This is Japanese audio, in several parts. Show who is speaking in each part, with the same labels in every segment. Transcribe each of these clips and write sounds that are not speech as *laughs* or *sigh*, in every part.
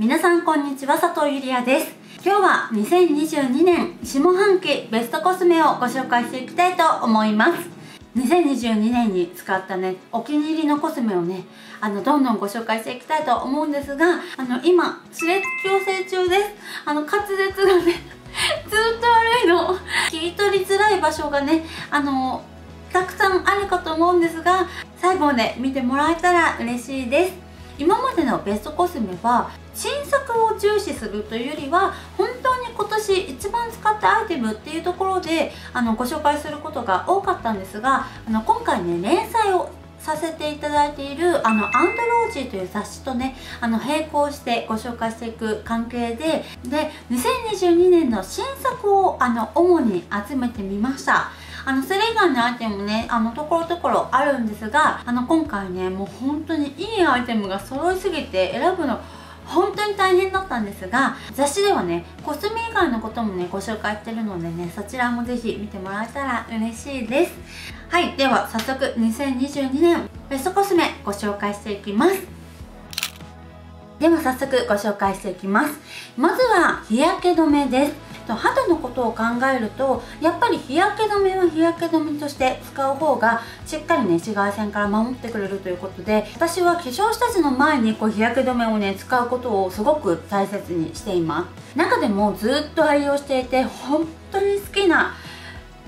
Speaker 1: 皆さんこんにちは佐藤ゆりやです。今日は2022年下半期ベストコスメをご紹介していきたいと思います。2022年に使ったねお気に入りのコスメをねあのどんどんご紹介していきたいと思うんですがあの今歯列矯正中です。あの滑舌がね *laughs* ずっと悪いの。聞き取りづらい場所がねあのたくさんあるかと思うんですが最後まで見てもらえたら嬉しいです。今までのベストコスメは新作を重視するというよりは本当に今年一番使ったアイテムっていうところであのご紹介することが多かったんですがあの今回ね連載をさせていただいているあのアンドロージーという雑誌とねあの並行してご紹介していく関係でで2022年の新作をあの主に集めてみました。あのそれ以外のアイテムねあのところどころあるんですがあの今回ねもう本当にいいアイテムが揃いすぎて選ぶの本当に大変だったんですが雑誌ではねコスメ以外のこともねご紹介してるのでねそちらもぜひ見てもらえたら嬉しいです。はいでは早速2022年ベストコスメご紹介していきます。では早速ご紹介していきます。まずは日焼け止めです。肌のことを考えるとやっぱり日焼け止めは日焼け止めとして使う方がしっかりね紫外線から守ってくれるということで私は化粧下地の前にこう日焼け止めをね使うことをすごく大切にしています。中でもずっと愛用していて本当に好きな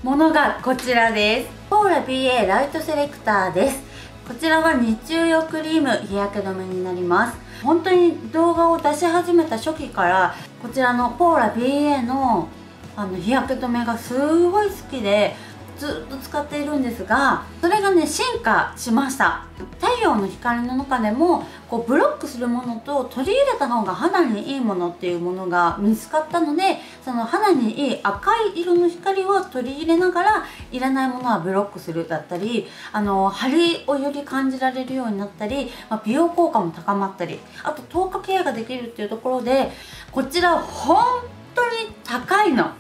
Speaker 1: ものがこちらです。ポーラ BA ライトセレクターです。こちらは日中用クリーム日焼け止めになります。本当に動画を出し始めた初期からこちらのポーラ BA のあの日焼け止めがすごい好きでずっと使っているんですがそれがね進化しました太陽の光の中でもこうブロックするものと取り入れた方が肌にいいものっていうものが見つかったのでその肌にいい赤い色の光を取り入れながらいらないものはブロックするだったりあの張りをより感じられるようになったり、まあ、美容効果も高まったりあと透過ケアができるっていうところでこちら本当に高いの。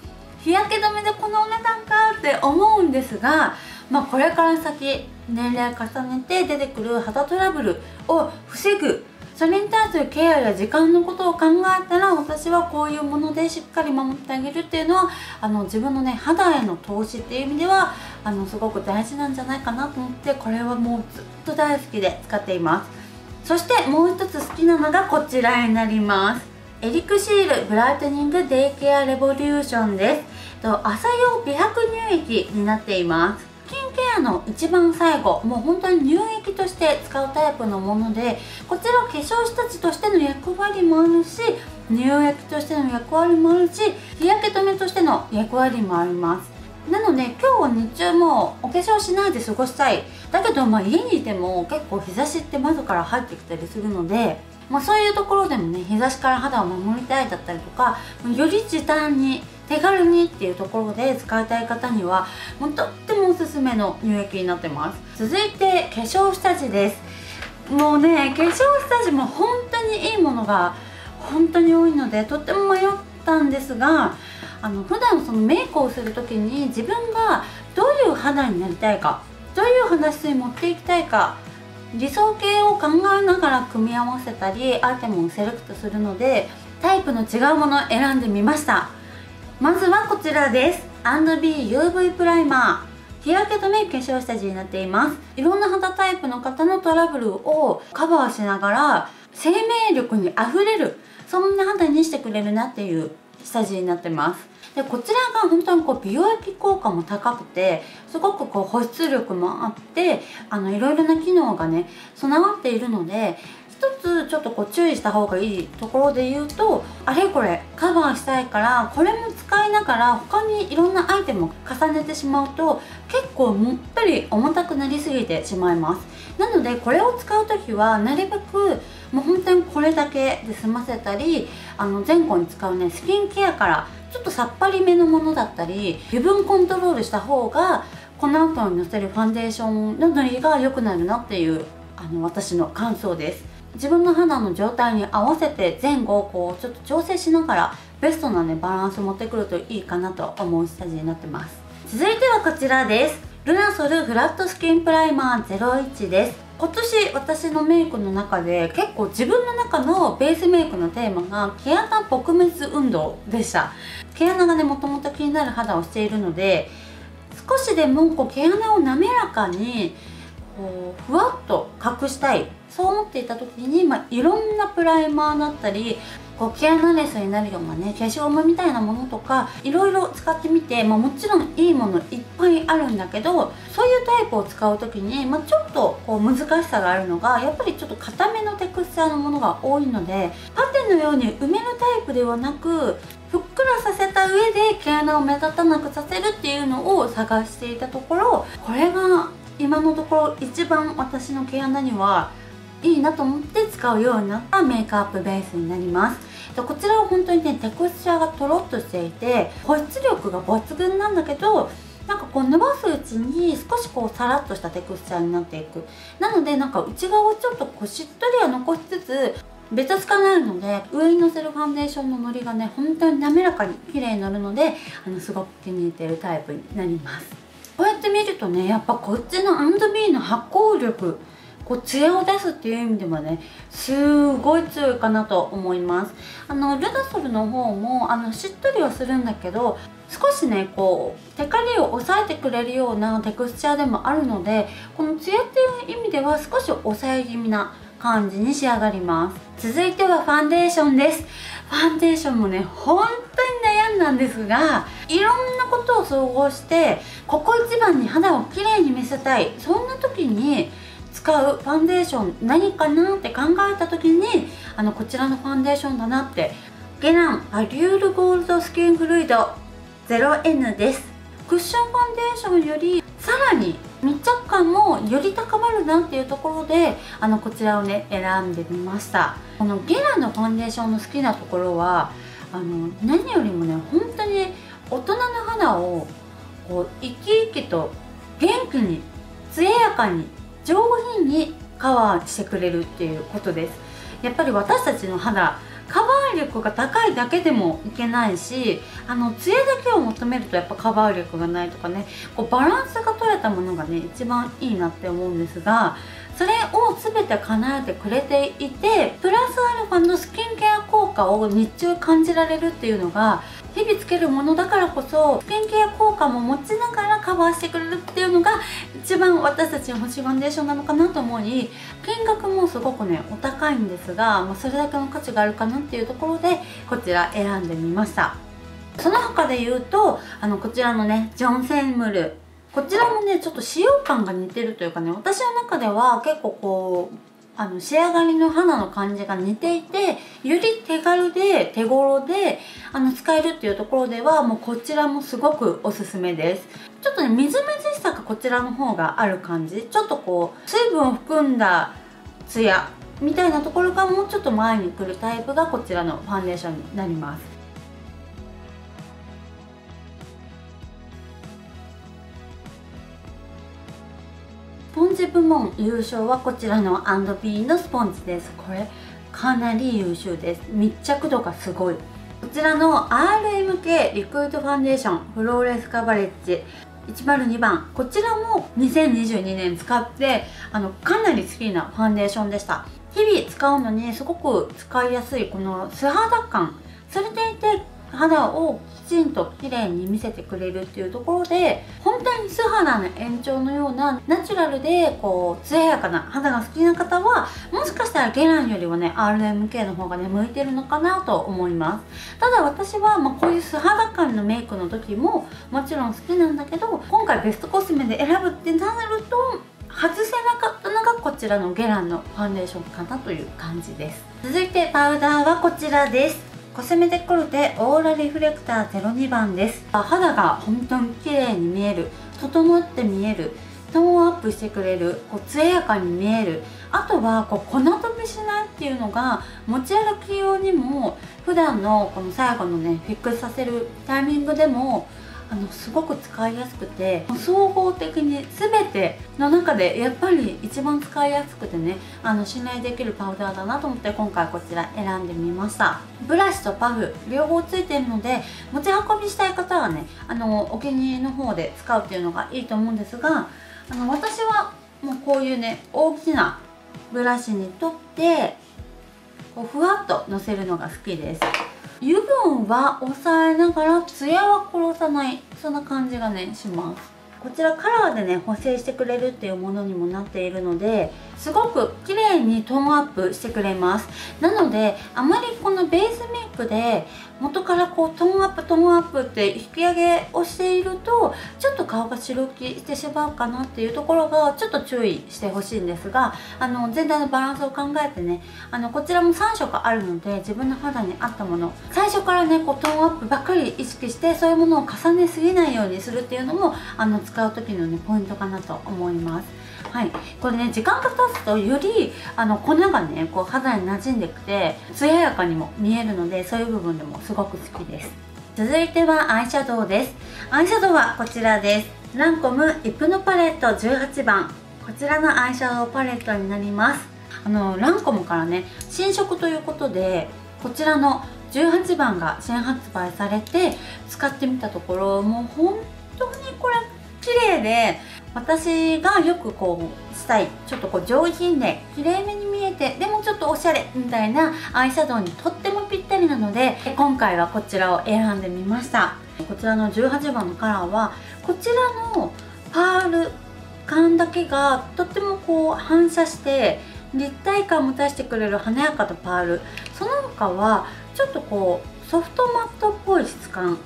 Speaker 1: 日焼け止めでこのお値段かって思うんですが、まあ、これから先年齢重ねて出てくる肌トラブルを防ぐそれに対するケアや時間のことを考えたら私はこういうものでしっかり守ってあげるっていうのはあの自分のね肌への投資っていう意味ではあのすごく大事なんじゃないかなと思ってこれはもうずっと大好きで使っています。そしてもう一つ好きなのがこちらになります。エリクシールブライトニングデイケアレボリューションです。朝用美白乳液になっています。スキンケアの一番最後もう本当に乳液として使うタイプのものでこちら化粧下地としての役割もあるし乳液としての役割もあるし日焼け止めとしての役割もあります。なので今日日中もお化粧しないで過ごしたい。だけどまあ家にいても結構日差しって窓から入ってきたりするのでまあ、そういうところでもね日差しから肌を守りたいだったりとかより時短に手軽にっていうところで使いたい方にはもうとってもおすすめの乳液になってます。続いて化粧下地です。もうね化粧下地も本当にいいものが本当に多いのでとっても迷ったんですがあの普段そのメイクをする時に自分がどういう肌になりたいかどういう肌質に持っていきたいか理想形を考えながら組み合わせたりアイテムをセレクトするのでタイプの違うものを選んでみました。まずはこちらです。&BUV プライマー。日焼け止め化粧下地になっています。いろんな肌タイプの方のトラブルをカバーしながら生命力にあふれるそんな肌にしてくれるなっていう下地になってます。でこちらが本当にこう美容液効果も高くてすごくこう保湿力もあってあのいろいろな機能がね備わっているので一つちょっとこう注意した方がいいところで言うとあれこれカバーしたいからこれも使いながら他にいろんなアイテムを重ねてしまうと結構もったり重たくなりすぎてしまいます。なのでこれを使う時はなるべくもう本当にこれだけで済ませたりあの前後に使うねスキンケアからちょっとさっぱりめのものだったり油分コントロールした方がこの後にのせるファンデーションの塗りが良くなるなっていうあの私の感想です。自分の肌の状態に合わせて前後をこうちょっと調整しながらベストなねバランスを持ってくるといいかなと思う下地になってます。続いてはこちらです。ルナソルフラットスキンプライマー01です。今年私のメイクの中で結構自分の中のベースメイクのテーマが毛穴撲滅運動でした。毛穴がねもともと気になる肌をしているので少しでもこう毛穴を滑らかにこうふわっと隠したい。そう思っていた時に、まあ、いろんなプライマーだったりこう毛穴レスになるようなね化粧毛みたいなものとかいろいろ使ってみて、まあ、もちろんいいものいっぱいあるんだけどそういうタイプを使う時に、まあ、ちょっとこう難しさがあるのがやっぱりちょっと硬めのテクスチャーのものが多いのでパテのように埋めるタイプではなくふっくらさせた上で毛穴を目立たなくさせるっていうのを探していたところこれが今のところ一番私の毛穴にはいいなと思って使うようになったメイクアップベースになります。こちらは本当にねテクスチャーがとろっとしていて保湿力が抜群なんだけどなんかこう伸ばすうちに少しこうサラッとしたテクスチャーになっていく。なのでなんか内側をちょっとこうしっとりは残しつつベタつかないので上にのせるファンデーションののりがね本当に滑らかに綺麗になるのであのすごく気に入ってるタイプになります。こうやって見るとねやっぱこっちの &B の発酵力こうツヤを出すっていう意味ではねすごい強いかなと思います。あのルナソルの方もあのしっとりはするんだけど少しねこうテカリを抑えてくれるようなテクスチャーでもあるのでこのツヤっていう意味では少し抑え気味な感じに仕上がります。続いてはファンデーションです。ファンデーションもね本当に悩んだんですがいろんなことを総合してここ一番に肌をきれいに見せたい。そんな時に使うファンデーション何かなって考えた時にあのこちらのファンデーションだなって。ゲランアリュールゴールドスキンフルイド 0N です。クッションファンデーションよりさらに密着感もより高まるなっていうところであのこちらをね選んでみました。このゲラのファンデーションの好きなところはあの何よりもね本当に大人の肌をこう生き生きと元気に艶やかに上品にカバーしてくれるっていうことです。やっぱり私たちの肌力が高いだけでもいけないしあの杖だけを求めるとやっぱカバー力がないとかねこうバランスが取れたものがね一番いいなって思うんですがそれを全て叶えてくれていてプラスアルファのスキンケア効果を日中感じられるっていうのが日々つけるものだからこそスキンケア効果も持ちながらカバーしてくれるっていうのが一番私たちの欲しいファンデーションなのかなと思い金額もすごくねお高いんですが、まあ、それだけの価値があるかなっていうところでこちら選んでみました。その他で言うとあのこちらのねジョン・センムル。こちらもねちょっと使用感が似てるというかね私の中では結構こうあの仕上がりの花の感じが似ていてより手軽で手頃であの使えるっていうところではもうこちらもすごくおすすめです。ちょっとねみずみずしさがこちらの方がある感じ。ちょっとこう水分を含んだツヤみたいなところがもうちょっと前に来るタイプがこちらのファンデーションになります。ポンジ部門優勝はこちらの &B のスポンジです。これかなり優秀です。密着度がすごい。こちらの RMK リクイドファンデーションフローレスカバレッジ。102番こちらも2022年使ってあのかなり好きなファンデーションでした。日々使うのにすごく使いやすいこの素肌感。それでいて肌をちんと綺麗に見せてくれるっていうところで本当に素肌の延長のようなナチュラルでこう艶やかな肌が好きな方はもしかしたらゲランよりはね RMK の方がね向いてるのかなと思います。ただ私はまこういう素肌感のメイクの時ももちろん好きなんだけど今回ベストコスメで選ぶってなると外せなかったのがこちらのゲランのファンデーションかなという感じです。続いてパウダーはこちらです。コスメデコルテオーラリフレクター02番です。肌が本当に綺麗に見える整って見えるトーンアップしてくれるこう艶やかに見える。あとはこう粉飛びしないっていうのが持ち歩き用にも普段のこの最後のねフィックスさせるタイミングでもあのすごく使いやすくて総合的に全ての中でやっぱり一番使いやすくてねあの信頼できるパウダーだなと思って今回こちら選んでみました。ブラシとパフ両方ついてるので持ち運びしたい方はねあのお気に入りの方で使うっていうのがいいと思うんですがあの私はもうこういうね大きなブラシに取ってこうふわっとのせるのが好きです。油分は抑えながらツヤは殺さない。そんな感じがねします。こちらカラーでね補正してくれるっていうものにもなっているのですごく綺麗にトーンアップしてくれます。なのであまりこのベースメイクで元からこうトーンアップトーンアップって引き上げをしているとちょっと顔が白浮きしてしまうかなっていうところがちょっと注意してほしいんですがあの全体のバランスを考えてねあのこちらも3色あるので自分の肌に合ったもの最初からねこうトーンアップばっかり意識してそういうものを重ねすぎないようにするっていうのもあの使使う時のねポイントかなと思います。はい、これね時間が経つとよりあの粉がねこう肌に馴染んできて艶やかにも見えるのでそういう部分でもすごく好きです。続いてはアイシャドウです。アイシャドウはこちらです。ランコムイプノパレット18番。こちらのアイシャドウパレットになります。あのランコムからね新色ということでこちらの18番が新発売されて使ってみたところもう本当にこれ綺麗で私がよくこうしたいちょっとこう上品で綺麗めに見えてでもちょっとおしゃれみたいなアイシャドウにとってもぴったりなので今回はこちらを選んでみました。こちらの18番のカラーはこちらのパール感だけがとってもこう反射して立体感も出してくれる華やかなパール。その他はちょっとこうソフトマットっぽい質感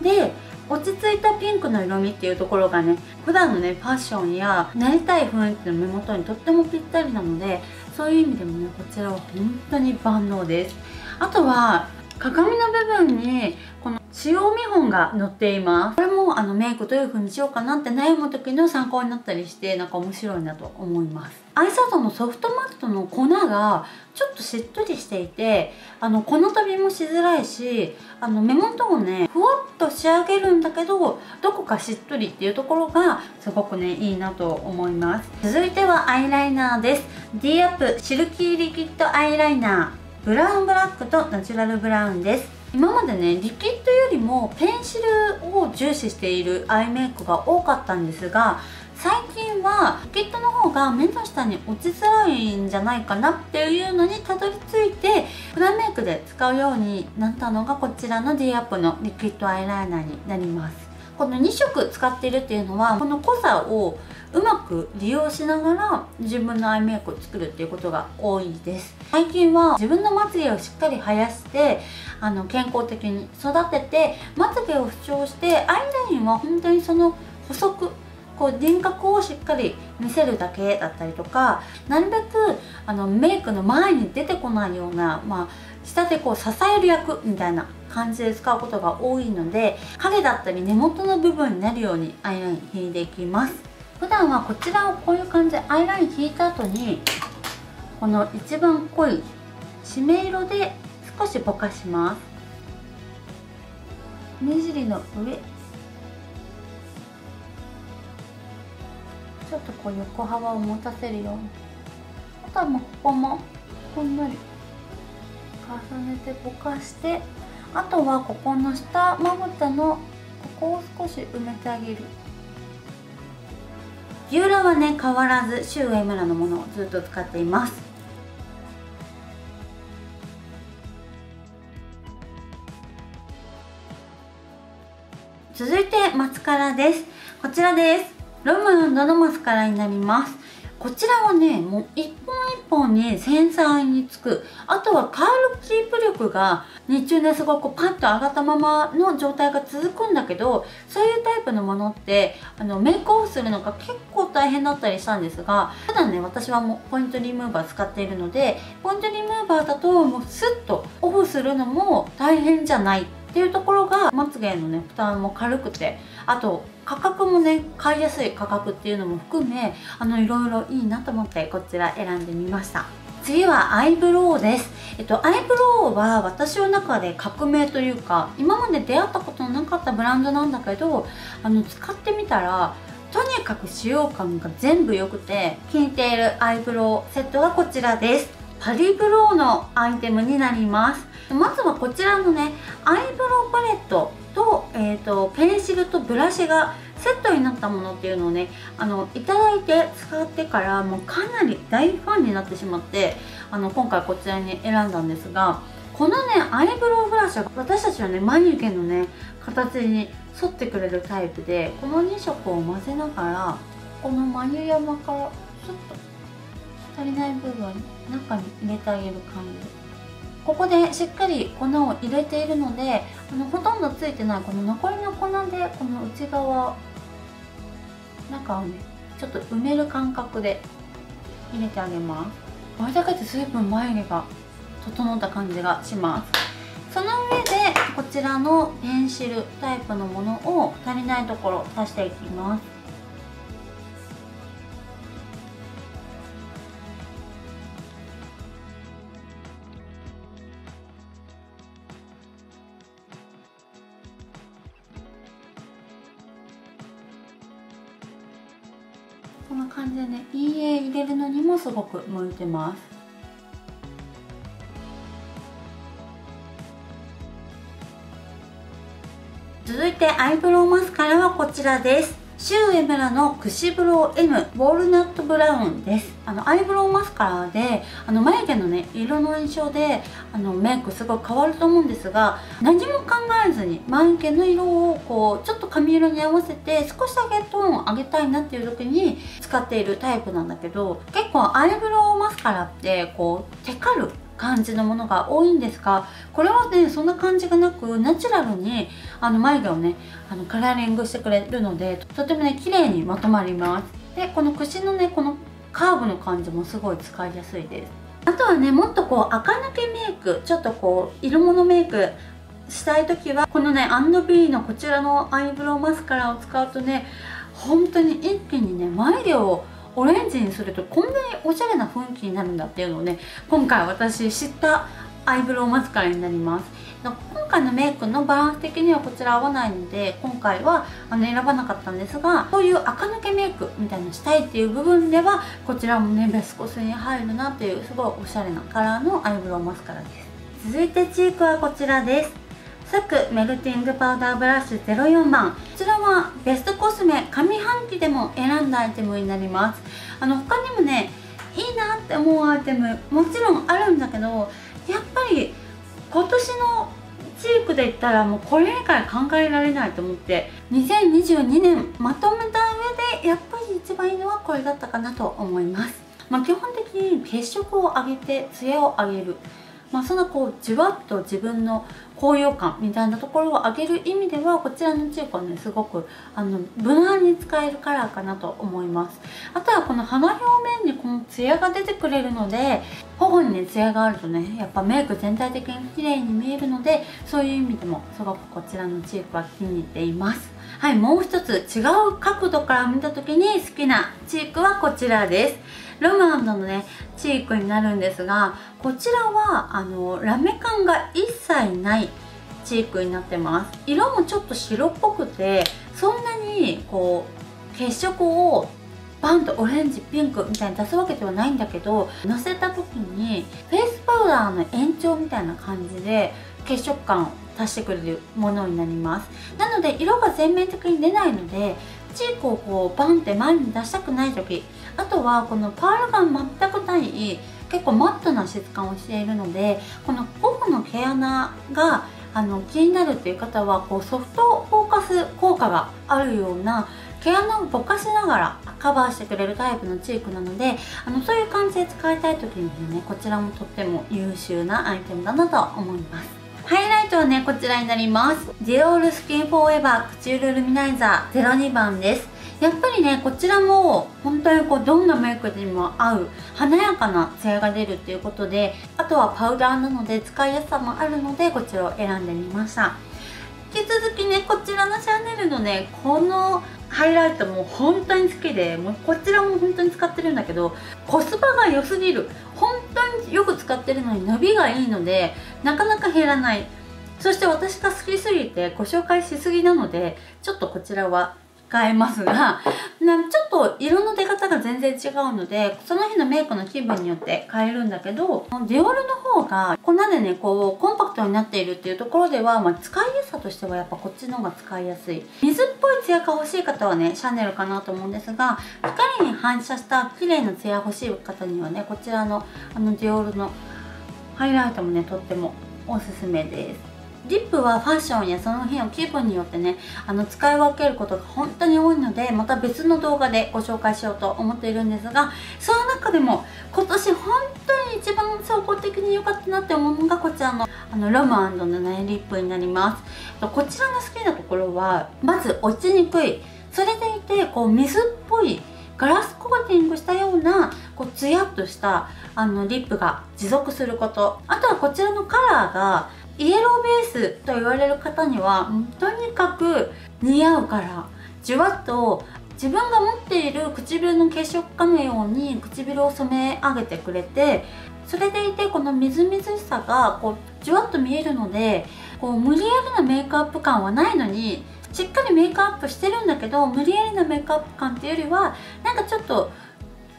Speaker 1: で落ち着いたピンクの色味っていうところがね普段のねファッションやなりたい雰囲気の目元にとってもぴったりなのでそういう意味でもねこちらは本当に万能です。あとは鏡の部分にこの使用見本が載っています。これもあのメイクどういう風にしようかなって悩む時の参考になったりしてなんか面白いなと思います。アイシャドウのソフトマットの粉がちょっとしっとりしていてあの粉飛びもしづらいしあの目元をねふわっと仕上げるんだけどどこかしっとりっていうところがすごくねいいなと思います。続いてはアイライナーです。D アップシルキーリキッドアイライナー。ブラウンブラックとナチュラルブラウンです。今までねリキッドよりもペンシルを重視しているアイメイクが多かったんですが最近はリキッドの方が目の下に落ちづらいんじゃないかなっていうのにたどり着いてプラメイクで使うようになったのがこちらの D アップのリキッドアイライナーになります。この2色使っているっていうのはこの濃さをうまく利用しながら自分のアイメイクを作るっていうことが多いです。最近は自分のまつげをしっかり生やしてあの健康的に育ててまつげを主張してアイラインは本当にその細くこう輪郭をしっかり見せるだけだったりとかなるべくあのメイクの前に出てこないような、まあ、下でこう支える役みたいな感じで使うことが多いので影だったり根元の部分になるようにアイライン引いていきます。普段はこちらをこういう感じでアイライン引いた後にこの一番濃い締め色で少しぼかします。目尻の上。ちょっとこう横幅を持たせるように。あとはもうここもほんのり重ねてぼかしてあとはここの下まぶたのここを少し埋めてあげる。ビューラはね変わらずシュウエムラのものをずっと使っています。続いてマスカラです。こちらです。ロムのマスカラになります。こちらはねもう一本一本に繊細につく。あとはカールキープ力が日中ねすごくパッと上がったままの状態が続くんだけどそういうタイプのものってあのメイクオフするのが結構大変だったりしたんですがただね私はもうポイントリムーバー使っているのでポイントリムーバーだともうスッとオフするのも大変じゃない。っていうところがまつげのね負担も軽くてあと価格もね買いやすい価格っていうのも含めあのいろいろいいなと思ってこちら選んでみました。次はアイブロウです、えっと、アイブロウは私の中で革命というか今まで出会ったことのなかったブランドなんだけどあの使ってみたらとにかく使用感が全部良くて気に入っているアイブロウセットがこちらです。パリブロウのアイテムになります。まずはこちらのねアイブロウパレットと,、えーと、ペンシルとブラシがセットになったものっていうのをねあのいただいて使ってからもうかなり大ファンになってしまってあの今回こちらに選んだんですがこのねアイブロウブラシは私たちのね眉毛のね形に沿ってくれるタイプでこの2色を混ぜながらこの眉山からちょっと足りない部分中に入れてあげる感じ。ここでしっかり粉を入れているのであのほとんどついてないこの残りの粉でこの内側中をねちょっと埋める感覚で入れてあげます。これだけで随分眉毛が整った感じがします。その上でこちらのペンシルタイプのものを足りないところ足していきます。こんな感じでね陰影入れるのにもすごく向いてます。続いてアイブロウマスカラはこちらです。シュウエムラのクシブロウ M ウォールナットブラウンです。あのアイブロウマスカラであの眉毛のね色の印象であのメイクすごい変わると思うんですが何も考えずに眉毛の色をこうちょっと髪色に合わせて少しだけトーンを上げたいなっていう時に使っているタイプなんだけど結構アイブロウマスカラってこうテカる感じのものが多いんですがこれはねそんな感じがなくナチュラルにあの眉毛をねあのカラーリングしてくれるのでとてもね綺麗にまとまります。でこの櫛のねこのカーブの感じもすごい使いやすいです。あとはねもっとこう垢抜けメイクちょっとこう色物メイクしたい時はこのねアンドビーのこちらのアイブロウマスカラを使うとね本当に一気にね眉毛をオレンジにするとこんなにおしゃれな雰囲気になるんだっていうのをね今回私知ったアイブロウマスカラになります。今回のメイクのバランス的にはこちら合わないので今回はあの選ばなかったんですがこういう垢抜けメイクみたいなしたいっていう部分ではこちらもねベスコスに入るなっていうすごいおしゃれなカラーのアイブロウマスカラです。続いてチークはこちらです。サクメルティングパウダーブラシ04番こちらはベストコスメ上半期でも選んだアイテムになります。あの他にもねいいなって思うアイテムもちろんあるんだけどやっぱり今年のチークで言ったらもうこれ以外考えられないと思って2022年まとめた上でやっぱり一番いいのはこれだったかなと思います。まあ、基本的に血色を上げてツヤを上げる。まあ、そのこうじわっと自分の高揚感みたいなところを上げる意味ではこちらのチークはねすごくあの無難に使えるカラーかなと思います。あとはこの鼻表面にこのツヤが出てくれるので頬にねツヤがあるとねやっぱメイク全体的に綺麗に見えるのでそういう意味でもすごくこちらのチークは気に入っています。はいもう一つ違う角度から見た時に好きなチークはこちらです。ロマンドのねチークになるんですがこちらはあのラメ感が一切ないチークになってます。色もちょっと白っぽくてそんなにこう血色をバンとオレンジピンクみたいに出すわけではないんだけどのせた時にフェイスパウダーの延長みたいな感じで血色感を足してくれるものになります。なので色が全面的に出ないのでチークをこうバンって前に出したくない時あとはこのパール感全くない結構マットな質感をしているのでこの頬の毛穴があの気になるっていう方はこうソフトフォーカス効果があるような毛穴をぼかしながらカバーしてくれるタイプのチークなのであのそういう感じで使いたい時にはねこちらもとっても優秀なアイテムだなと思います。ハイライトはねこちらになります。ディオールスキンフォーエバー唇ルミナイザー02番です。やっぱりねこちらも本当にこうどんなメイクにも合う華やかなツヤが出るっていうことであとはパウダーなので使いやすさもあるのでこちらを選んでみました。引き続きねこちらのシャネルのねこのハイライトも本当に好きでもうこちらも本当に使ってるんだけどコスパが良すぎる。本当によく使ってるのに伸びがいいのでなかなか減らない。そして私が好きすぎてご紹介しすぎなのでちょっとこちらはえますがちょっと色の出方が全然違うのでその日のメイクの気分によって変えるんだけどディオールの方が粉でねこうコンパクトになっているっていうところでは、まあ、使いやすさとしてはやっぱこっちの方が使いやすい。水っぽいツヤが欲しい方はねシャネルかなと思うんですが光に反射した綺麗なツヤ欲しい方にはねこちらのあのディオールのハイライトもねとってもおすすめです。リップはファッションやその日の気分によってねあの使い分けることが本当に多いのでまた別の動画でご紹介しようと思っているんですがその中でも今年本当に一番総合的に良かったなって思うのがこちらのあのロムのねリップになります。こちらの好きなところはまず落ちにくい。それでいてこう水っぽいガラスコーティングしたようなこうツヤっとしたあのリップが持続すること。あとはこちらのカラーがイエローベースと言われる方にはとにかく似合うからじゅわっと自分が持っている唇の血色かのように唇を染め上げてくれてそれでいてこのみずみずしさがこうじゅわっと見えるのでこう無理やりなメイクアップ感はないのにしっかりメイクアップしてるんだけど無理やりなメイクアップ感っていうよりはなんかちょっと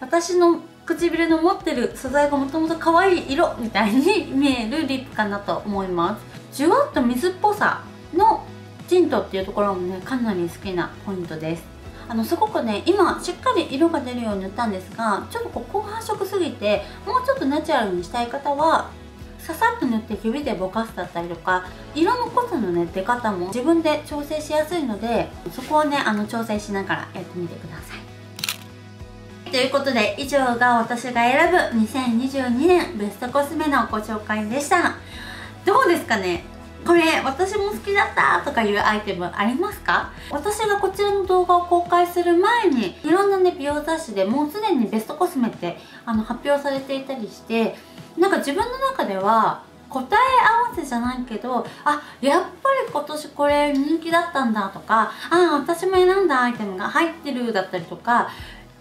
Speaker 1: 私の唇の持ってる素材がもともと可愛い色みたいに見えるリップかなと思います。じゅわっと水っぽさのティントっていうところもねかなり好きなポイントです。あのすごくね今しっかり色が出るように塗ったんですがちょっとこう高発色すぎてもうちょっとナチュラルにしたい方はささっと塗って指でぼかすだったりとか色の濃さのね出方も自分で調整しやすいのでそこをねあの調整しながらやってみてください。ということで以上が私が選ぶ2022年ベストコスメのご紹介でした。どうですかね？これ私も好きだったとかいうアイテムありますか？私がこちらの動画を公開する前にいろんなね美容雑誌でもうすでにベストコスメってあの発表されていたりしてなんか自分の中では答え合わせじゃないけどあやっぱり今年これ人気だったんだとかあ私も選んだアイテムが入ってるだったりとか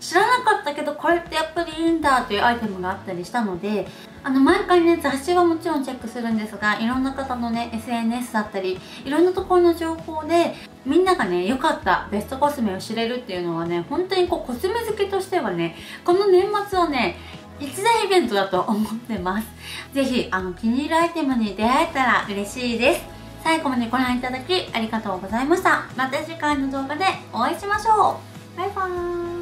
Speaker 1: 知らなかったけどこれってやっぱりいいんだというアイテムがあったりしたのであの毎回ね雑誌はもちろんチェックするんですがいろんな方のね SNS だったりいろんなところの情報でみんながね良かったベストコスメを知れるっていうのはね本当にこうコスメ好きとしてはねこの年末はね一大イベントだと思ってます。是非あの気に入るアイテムに出会えたら嬉しいです。最後までご覧いただきありがとうございました。また次回の動画でお会いしましょう。バイバーイ。